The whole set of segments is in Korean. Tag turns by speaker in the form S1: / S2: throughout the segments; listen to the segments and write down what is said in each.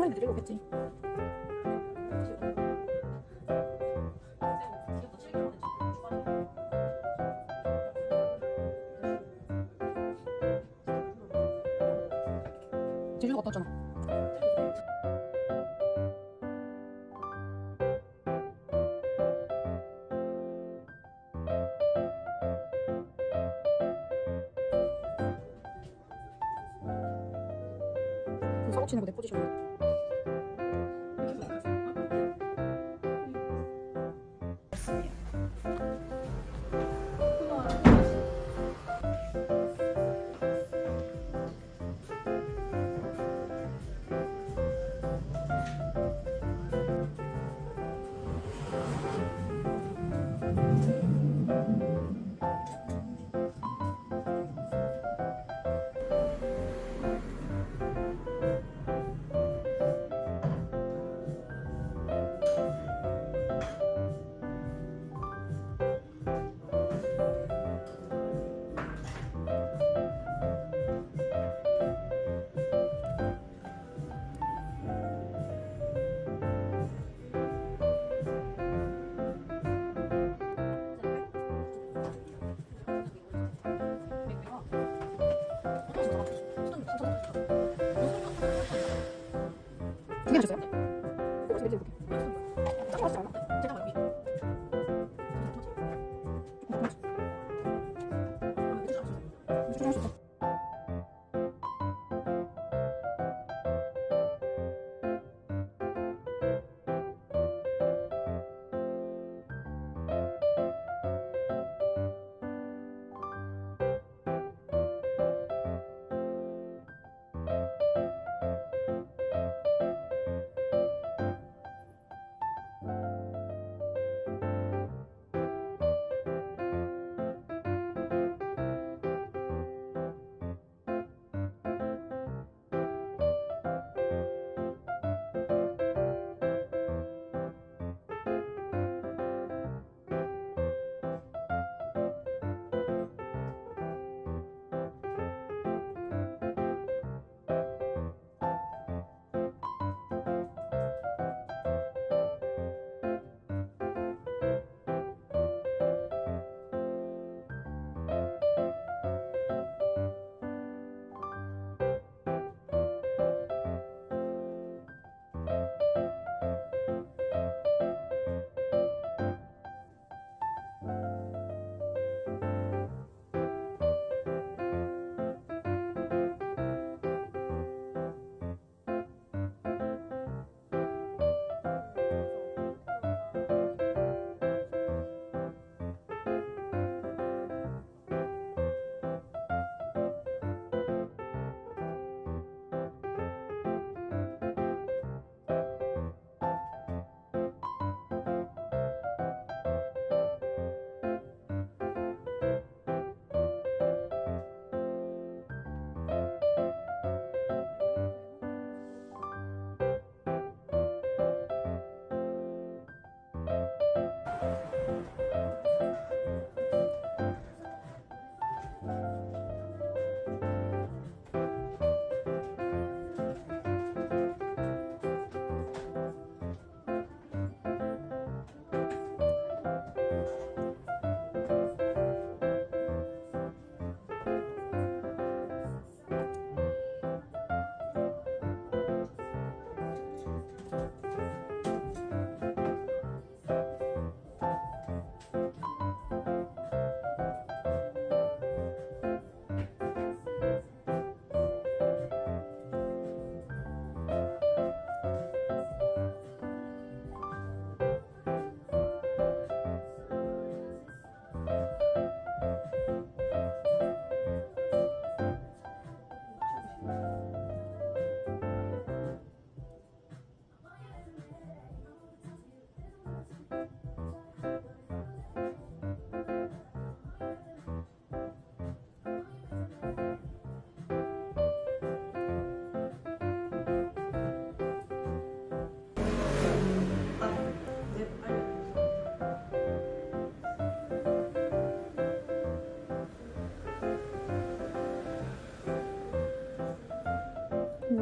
S1: 날에 데리고 오겠지. 제주도 왔잖아. 사고 두개 하셨어요?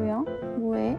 S2: 뭐야? 뭐해?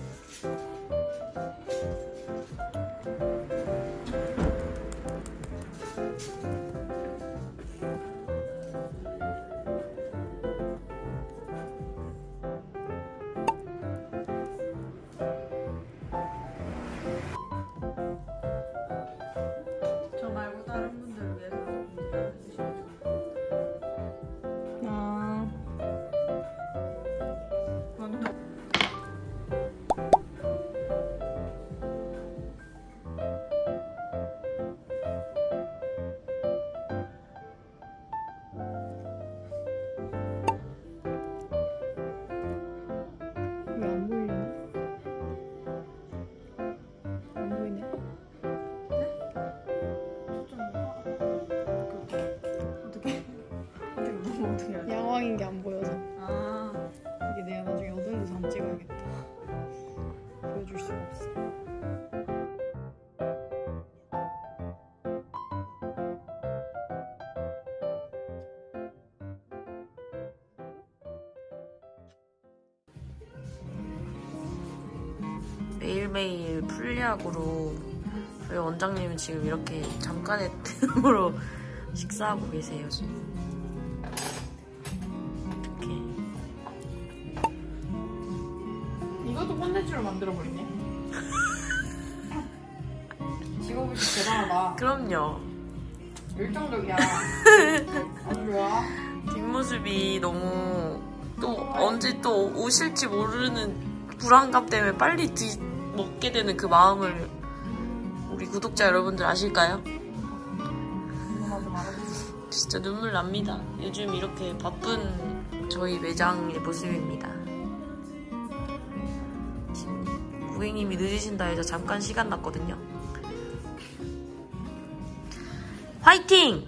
S3: 매일매일 풀리학으로 저희 원장님은 지금 이렇게 잠깐의 틈으로 식사하고 계세요. 이렇게
S4: 이것도 콘텐츠로 만들어 버리네. 직업이 대단하다.
S3: 그럼요.
S4: 열정적이야. 아주 좋아.
S3: 뒷모습이 너무 또 언제 또 오실지 모르는 불안감 때문에 빨리 뒤 먹게 되는 그 마음을 우리 구독자 여러분들 아실까요? 진짜 눈물 납니다. 요즘 이렇게 바쁜 저희 매장의 모습입니다. 고객님이 늦으신다 해서 잠깐 시간 났거든요. 화이팅!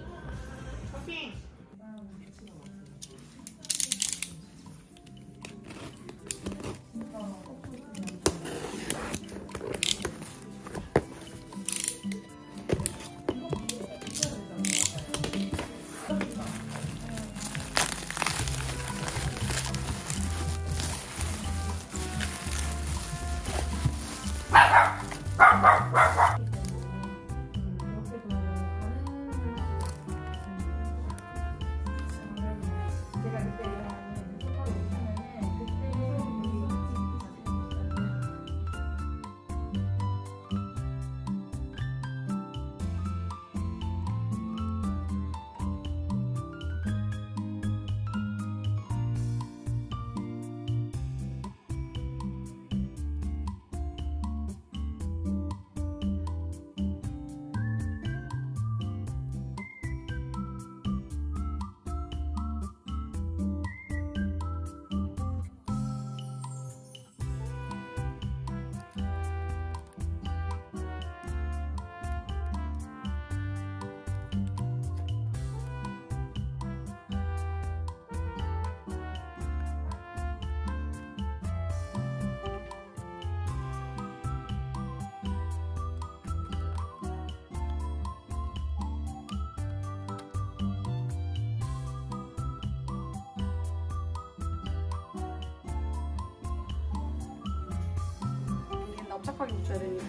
S2: 납작하게 붙여야 되니까.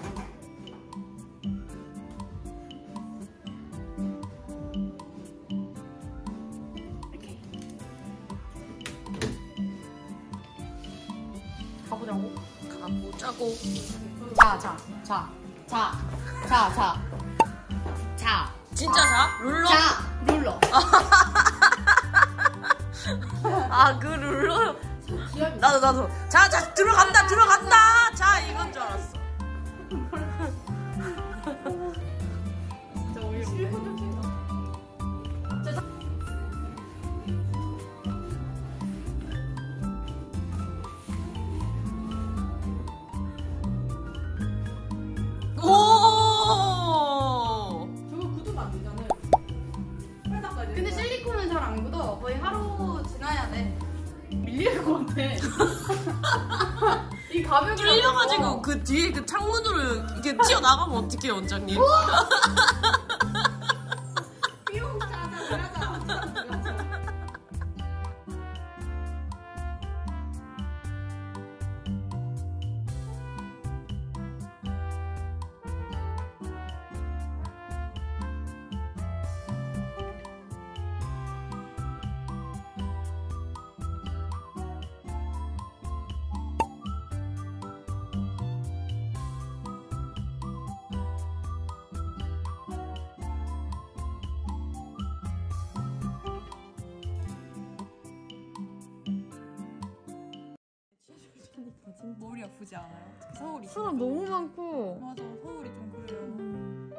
S2: 이렇게. 가보자고.
S3: 가보자고.
S2: 자, 자, 자, 자, 자, 자, 자,
S3: 진짜 자? 룰러?
S2: 자, 룰러.
S3: 아, 그 룰러? 나도, 나도. 자, 자, 들어간다, 들어
S4: 가볍게.
S3: 뚫려가지고 그 뒤에 그 창문으로 이렇게 튀어나가면 어떡해요, 원장님?
S4: 머리 아프지 않아요? 특히 서울이
S2: 사람 너무 많고.
S4: 맞아 서울이 좀 그래요
S2: 음.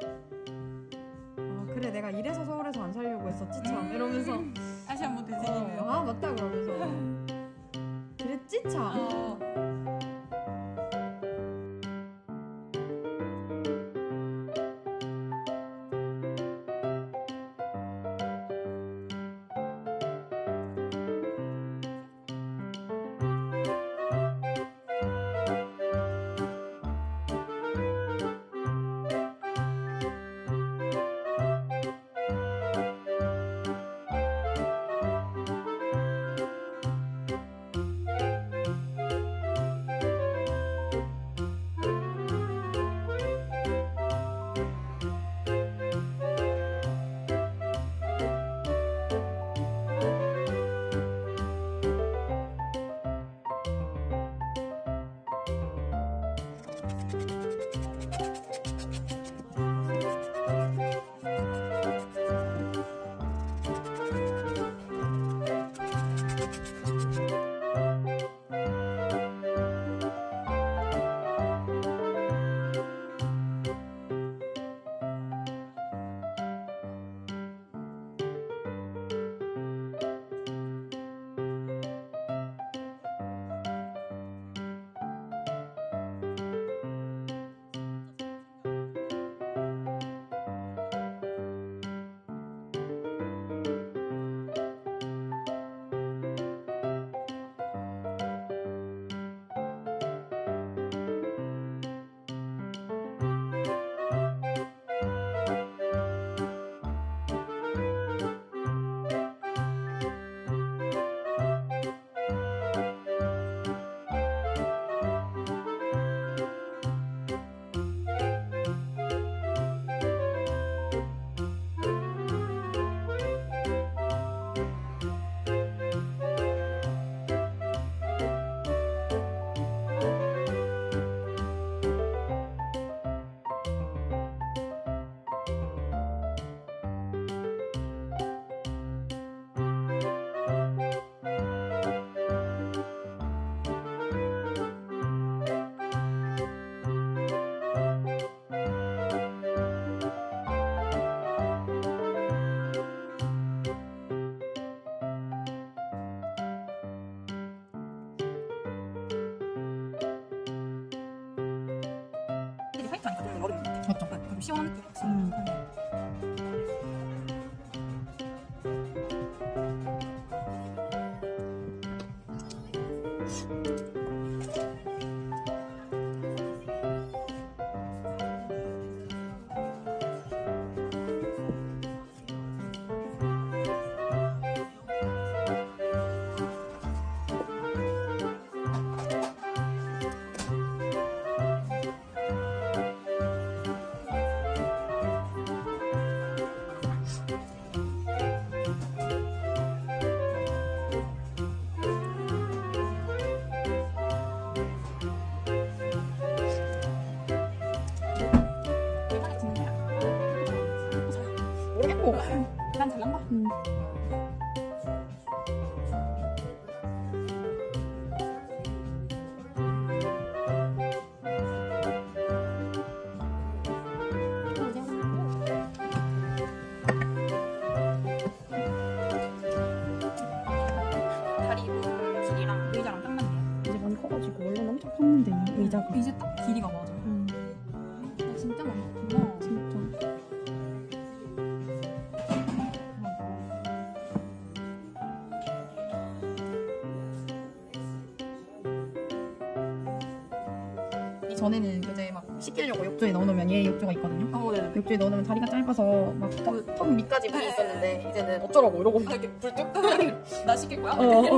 S2: 아 그래 내가 이래서 서울에서 안 살려고 했었지 참
S4: 음.
S2: 이러면서
S4: 다시 한번
S2: 어,
S4: 되새기네요
S2: 아 맞다 그러면서 그랬지 참.
S4: 어. 이 좀 느낌
S2: 음. 嗯。 씻기려고 욕조에 넣어놓으면 얘 욕조가 있거든요.
S4: 어, 네네
S2: 욕조에 넣어놓으면 다리가 짧아서 막턱 밑까지 물이 있었는데 이제는 어쩌라고 이러고
S4: 이렇게
S2: 불뚝
S4: 나 시킬 거야?
S2: 어, 어.